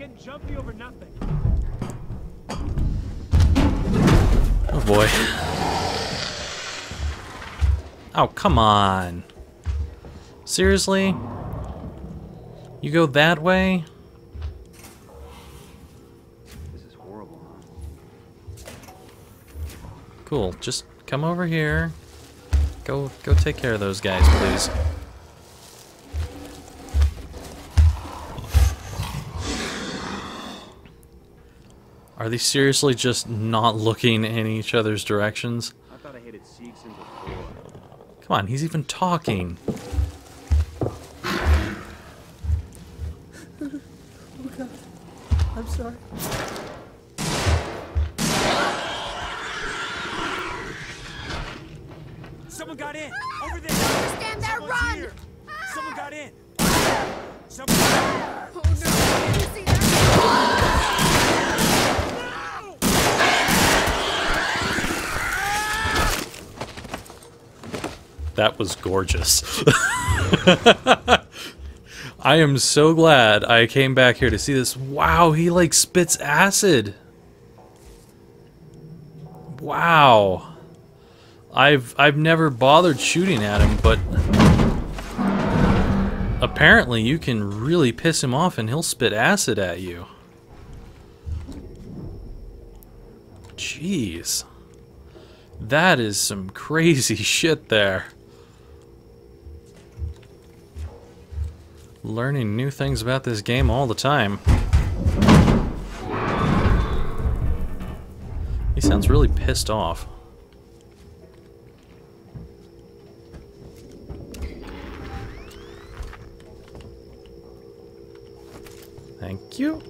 getting jumpy over nothing. Oh boy. Oh, come on. Seriously? You go that way? This is horrible. Cool. Just come over here. Go go take care of those guys, please. Are they seriously just not looking in each other's directions? I thought I hated Seegson before. Come on, he's even talking. Oh god. I'm sorry. Someone got in! Over there! Stand there, Someone's run! here. Someone got in! Someone Oh no! Did you see that? That was gorgeous. I am so glad I came back here to see this. Wow, he like spits acid. Wow. I've I've never bothered shooting at him, but apparently you can really piss him off and he'll spit acid at you. Jeez. That is some crazy shit there. Learning new things about this game all the time. He sounds really pissed off. Thank you.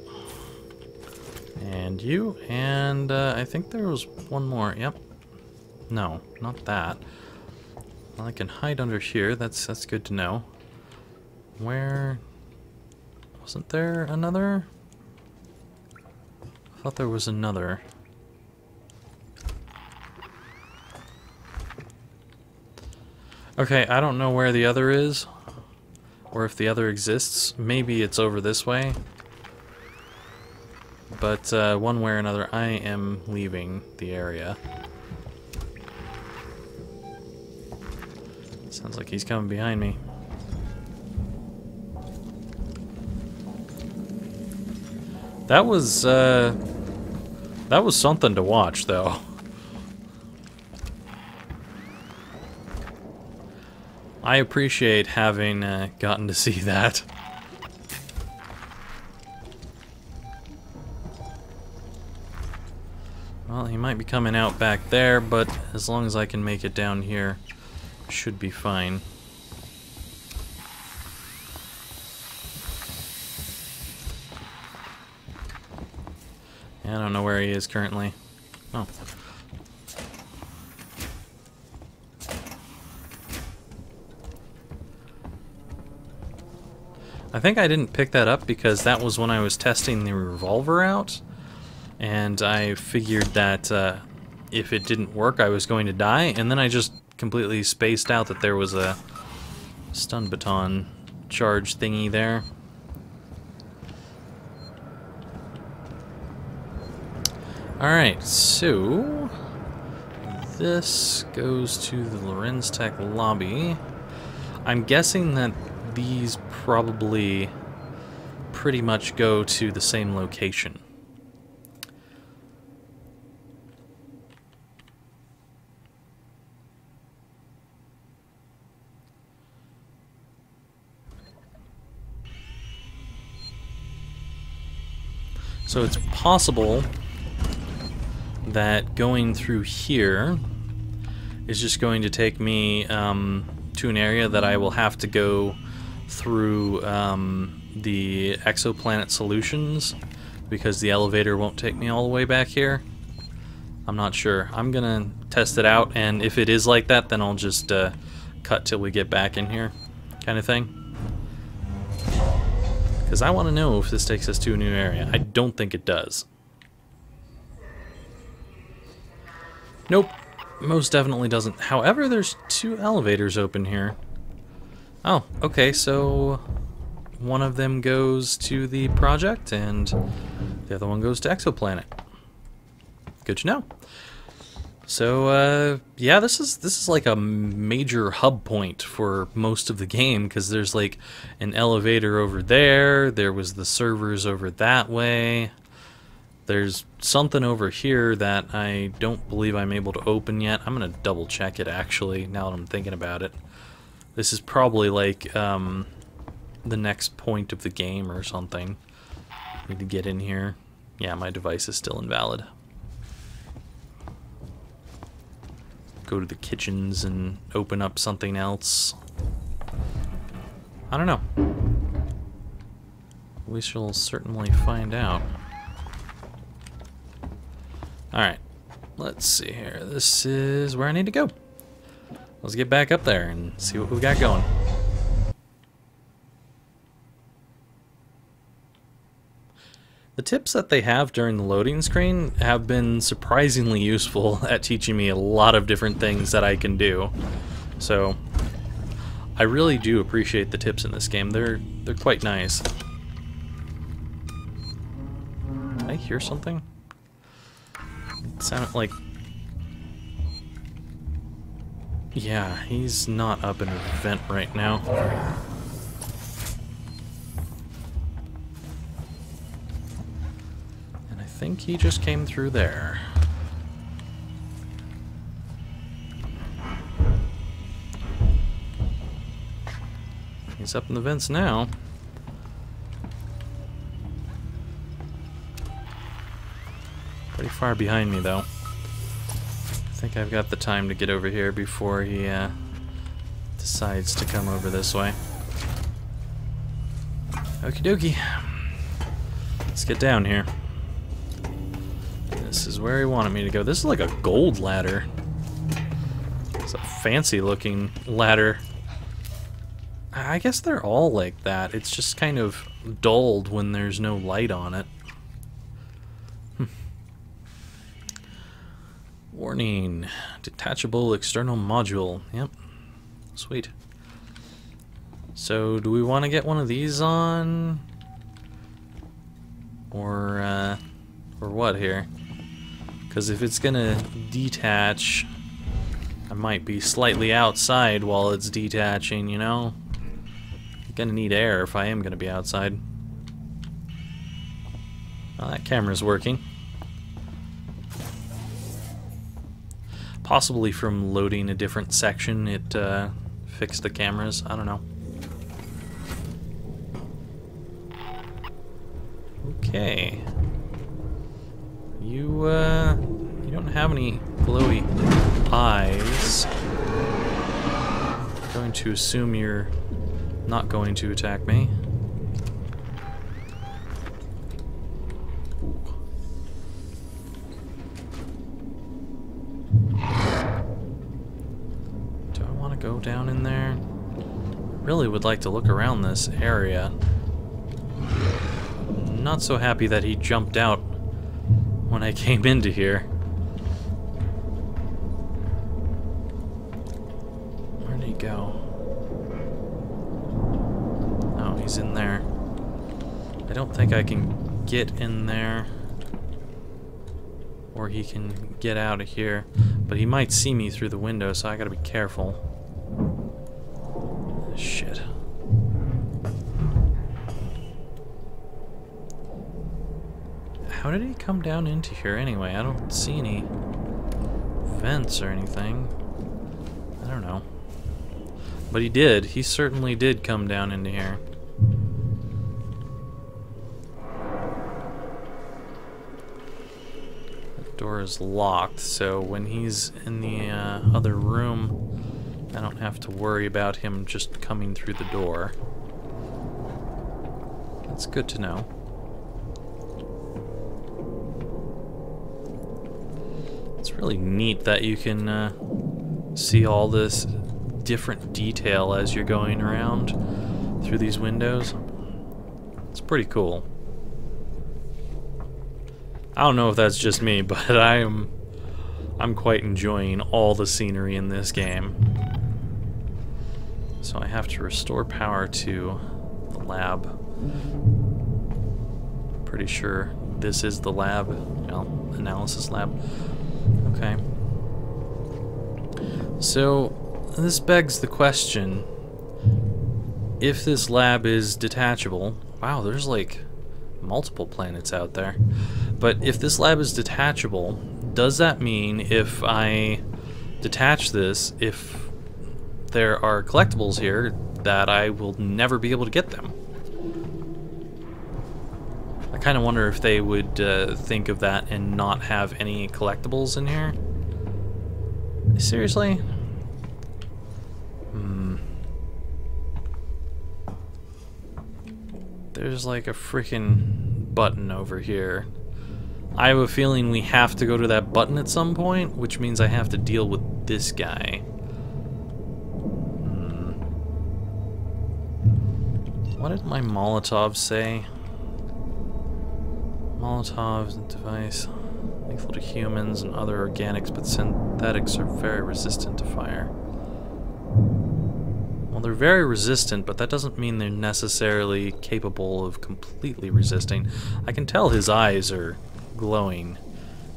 And you, and uh, I think there was one more. Yep. No, not that. Well, I can hide under here. That's that's good to know. Where wasn't there another? I thought there was another. Okay, I don't know where the other is, or if the other exists. Maybe it's over this way. But uh, one way or another, I am leaving the area. Sounds like he's coming behind me. That was, uh, that was something to watch, though. I appreciate having uh, gotten to see that. Well, he might be coming out back there, but as long as I can make it down here, should be fine. I don't know where he is currently. Oh. I think I didn't pick that up because that was when I was testing the revolver out. And I figured that uh, if it didn't work, I was going to die. And then I just completely spaced out that there was a stun baton charge thingy there. Alright, so this goes to the Lorenz Tech lobby. I'm guessing that these probably pretty much go to the same location. So it's possible that going through here is just going to take me um, to an area that I will have to go through um, the exoplanet solutions because the elevator won't take me all the way back here. I'm not sure. I'm gonna test it out, and if it is like that, then I'll just uh, cut till we get back in here, kind of thing. Because I want to know if this takes us to a new area. I don't think it does. Nope, most definitely doesn't. However, there's two elevators open here. Oh, okay, so one of them goes to the project and the other one goes to Exoplanet. Good to know. So uh, yeah, this is this is like a major hub point for most of the game because there's like an elevator over there. There was the servers over that way. There's something over here that I don't believe I'm able to open yet. I'm gonna double check it actually. Now that I'm thinking about it, this is probably like um, the next point of the game or something. Need to get in here. Yeah, my device is still invalid. go to the kitchens and open up something else. I don't know. We shall certainly find out. Alright, let's see here. This is where I need to go. Let's get back up there and see what we got going. The tips that they have during the loading screen have been surprisingly useful at teaching me a lot of different things that I can do. So I really do appreciate the tips in this game. They're they're quite nice. Did I hear something? It like Yeah, he's not up in a vent right now. And I think he just came through there. He's up in the vents now. Pretty far behind me, though. I think I've got the time to get over here before he uh, decides to come over this way. Okie dokie. Let's get down here. This is where he wanted me to go. This is like a gold ladder. It's a fancy looking ladder. I guess they're all like that. It's just kind of dulled when there's no light on it. Warning. Detachable external module. Yep. Sweet. So, do we want to get one of these on? Or, uh, or what here? Because if it's gonna detach, I might be slightly outside while it's detaching, you know? I'm gonna need air if I am gonna be outside. Well, that camera's working. Possibly from loading a different section, it uh, fixed the cameras. I don't know. Okay. You, uh, you don't have any glowy eyes. I'm going to assume you're not going to attack me. Do I want to go down in there? Really would like to look around this area. Not so happy that he jumped out when I came into here. Where'd he go? Oh, he's in there. I don't think I can get in there. Or he can get out of here. But he might see me through the window, so I gotta be careful. Shit. How did he come down into here anyway? I don't see any vents or anything. I don't know. But he did. He certainly did come down into here. The door is locked, so when he's in the uh, other room, I don't have to worry about him just coming through the door. That's good to know. Really neat that you can uh, see all this different detail as you're going around through these windows. It's pretty cool. I don't know if that's just me, but I am I'm quite enjoying all the scenery in this game. So I have to restore power to the lab. Pretty sure this is the lab. Analysis lab. Okay. So, this begs the question if this lab is detachable. Wow, there's like multiple planets out there. But if this lab is detachable, does that mean if I detach this, if there are collectibles here, that I will never be able to get them? I kind of wonder if they would uh, think of that and not have any collectibles in here. Seriously? Hmm. There's like a freaking button over here. I have a feeling we have to go to that button at some point, which means I have to deal with this guy. Hmm. What did my Molotov say? Molotov device lethal to humans and other organics, but synthetics are very resistant to fire. Well, they're very resistant, but that doesn't mean they're necessarily capable of completely resisting. I can tell his eyes are glowing.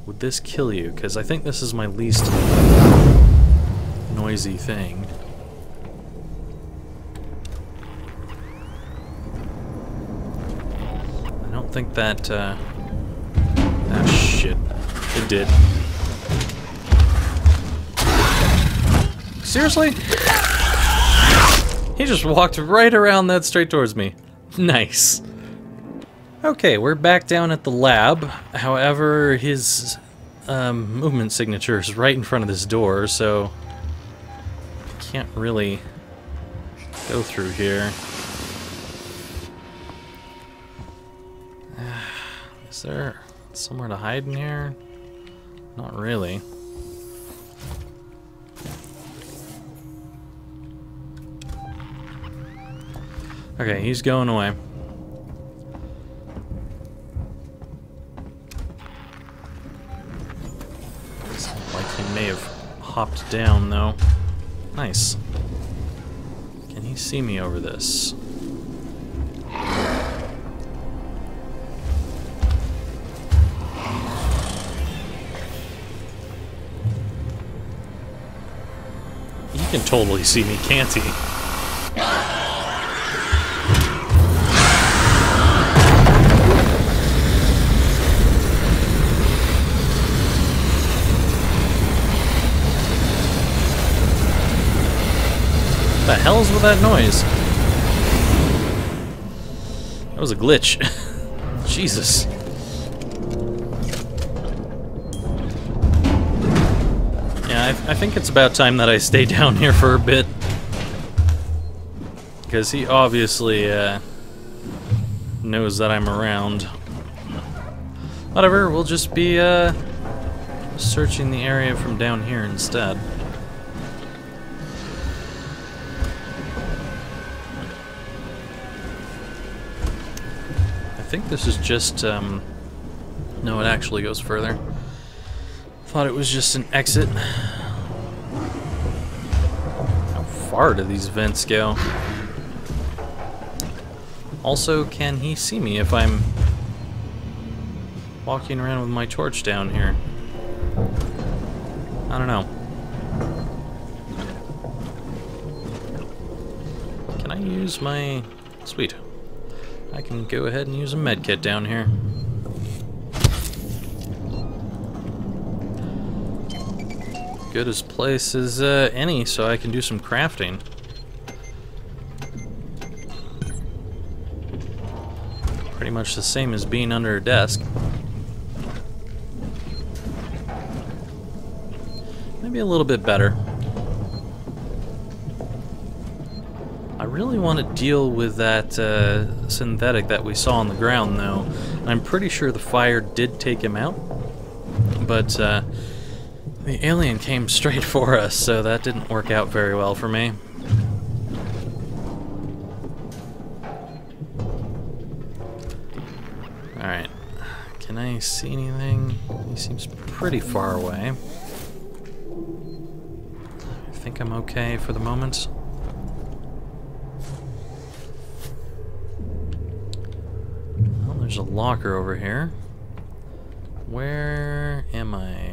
Would this kill you? Because I think this is my least noisy thing. I don't think that, uh... Shit. It did. Seriously? He just walked right around that straight towards me. Nice. Okay, we're back down at the lab. However, his um, movement signature is right in front of this door, so can't really go through here. Is there somewhere to hide in here? Not really. Okay, he's going away. Like he may have hopped down, though. Nice. Can he see me over this? Can totally see me, can't he? The hell's with that noise? That was a glitch. Jesus. I, I think it's about time that I stay down here for a bit. Because he obviously uh, knows that I'm around. Whatever, we'll just be uh, searching the area from down here instead. I think this is just, um, no, it actually goes further. Thought it was just an exit. Far do these vents go? Also, can he see me if I'm walking around with my torch down here? I don't know. Can I use my... Sweet. I can go ahead and use a medkit down here. Good as place as uh, any, so I can do some crafting. Pretty much the same as being under a desk. Maybe a little bit better. I really want to deal with that uh, synthetic that we saw on the ground, though. I'm pretty sure the fire did take him out, but uh, the alien came straight for us, so that didn't work out very well for me. Alright. Can I see anything? He seems pretty far away. I think I'm okay for the moment. Well, There's a locker over here. Where am I?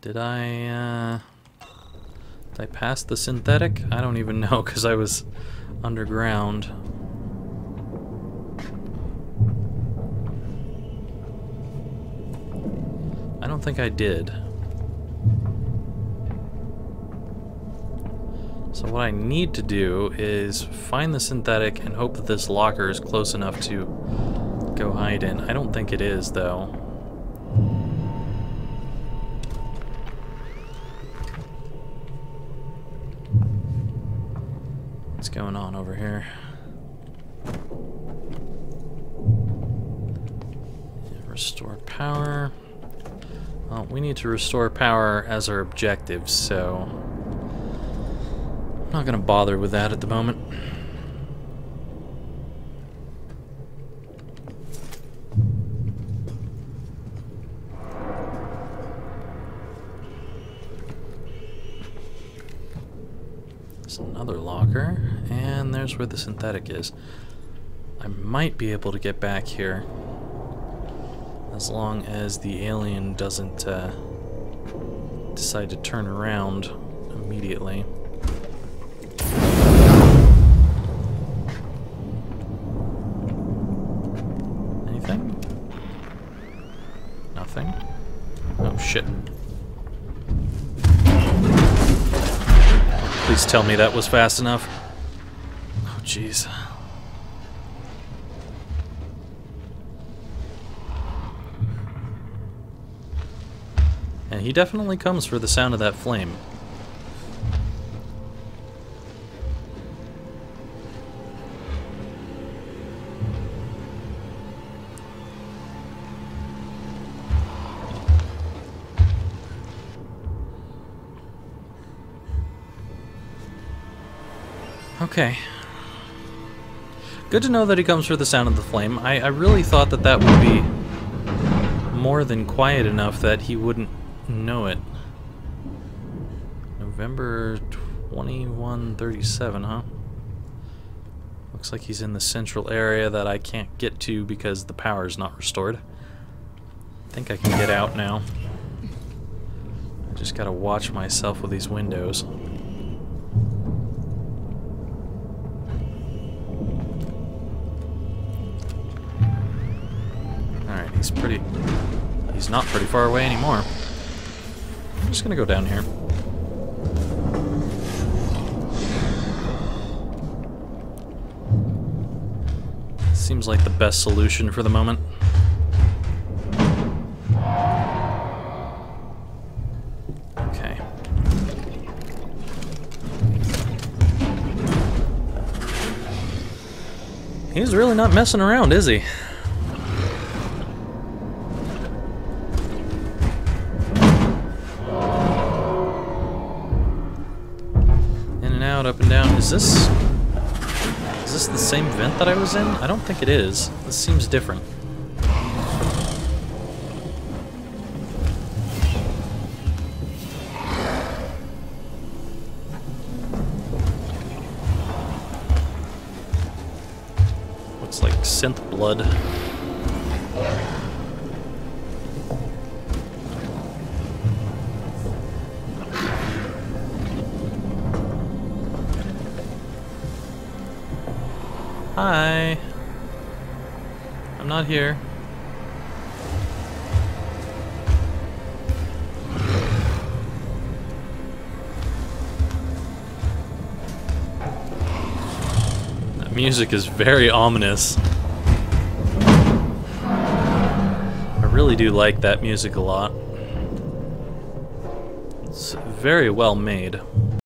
Did I, uh... Did I pass the synthetic? I don't even know, because I was underground. I don't think I did. So what I need to do is find the synthetic and hope that this locker is close enough to go hide in. I don't think it is, though. What's going on over here? Restore power. Well, we need to restore power as our objective, so... I'm not gonna bother with that at the moment. There's another locker, and there's where the synthetic is. I might be able to get back here as long as the alien doesn't uh, decide to turn around immediately. Anything? Nothing? Oh shit. Please tell me that was fast enough. Oh jeez. And he definitely comes for the sound of that flame. Okay. Good to know that he comes for the sound of the flame. I, I really thought that that would be more than quiet enough that he wouldn't know it. November 2137, huh? Looks like he's in the central area that I can't get to because the power is not restored. I think I can get out now. I just gotta watch myself with these windows. Alright, he's pretty... He's not pretty far away anymore. I'm just gonna go down here. Seems like the best solution for the moment. Okay. He's really not messing around, is he? Is this... Is this the same vent that I was in? I don't think it is. This seems different. Looks like synth blood. Hi. I'm not here. That music is very ominous. I really do like that music a lot. It's very well made.